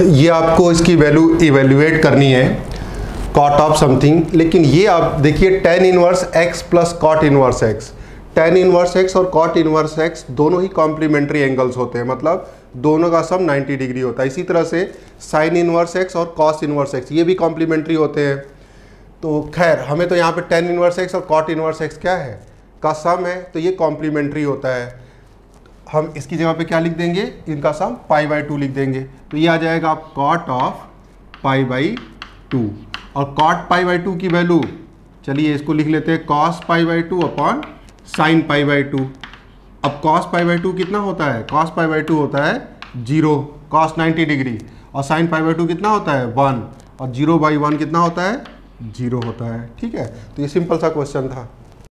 ये आपको इसकी वैल्यू इवेल्युएट करनी है कॉट ऑफ़ समथिंग लेकिन ये आप देखिए tan inverse x plus cot inverse x tan inverse x और कॉट इनवर्स एक्स दोनों ही कॉम्प्लीमेंट्री एंगल्स होते हैं मतलब दोनों का सम 90 डिग्री होता है। इसी तरह से साइन इनवर्स एक्स और कॉस इनवर्स एक्स ये भी कॉम्प्लीमेंट्री होते हैं। तो खैर, हमें तो यहाँ पे टेन इनवर्स एक्स और कॉट इनवर्स एक्स क्या है? का सम है तो ये कॉम्प्लीमेंट्री होता है। हम इसकी जगह पे क्या लिख देंगे? इनका सम पाई बाई टू लिख देंगे। तो ये आ जाएगा आप cot of pi by two और कॉट पाई बाई टू की वैल्यू चलिए इसको लिख लेते हैं cos pi by two upon sine pi by two अब कॉस पाई बाई टू कितना होता है? कॉस पाई बाई टू होता है ज़ीरो कॉस 90 डिग्री और साइन पाई बाई टू कितना होता है? वन और ज़ीरो बाई वन कितना होता है? ज़ीरो होता है। ठीक है? तो ये सिंपल सा क्वेश्चन था।